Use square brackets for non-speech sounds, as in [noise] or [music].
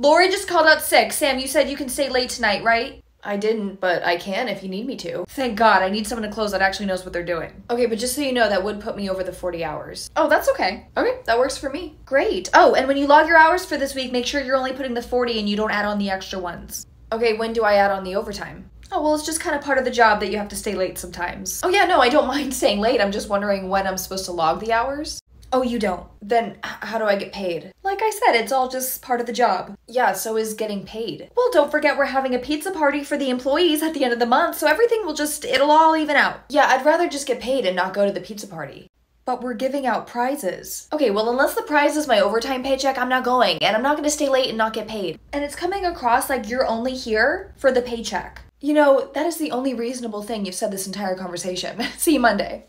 Lori just called out sick. Sam, you said you can stay late tonight, right? I didn't, but I can if you need me to. Thank God, I need someone to close that actually knows what they're doing. Okay, but just so you know, that would put me over the 40 hours. Oh, that's okay. Okay, that works for me. Great. Oh, and when you log your hours for this week, make sure you're only putting the 40 and you don't add on the extra ones. Okay, when do I add on the overtime? Oh, well, it's just kind of part of the job that you have to stay late sometimes. Oh, yeah, no, I don't [laughs] mind staying late. I'm just wondering when I'm supposed to log the hours. Oh, you don't? Then how do I get paid? Like I said, it's all just part of the job. Yeah, so is getting paid. Well, don't forget we're having a pizza party for the employees at the end of the month, so everything will just, it'll all even out. Yeah, I'd rather just get paid and not go to the pizza party. But we're giving out prizes. Okay, well, unless the prize is my overtime paycheck, I'm not going, and I'm not gonna stay late and not get paid. And it's coming across like you're only here for the paycheck. You know, that is the only reasonable thing you've said this entire conversation. [laughs] See you Monday.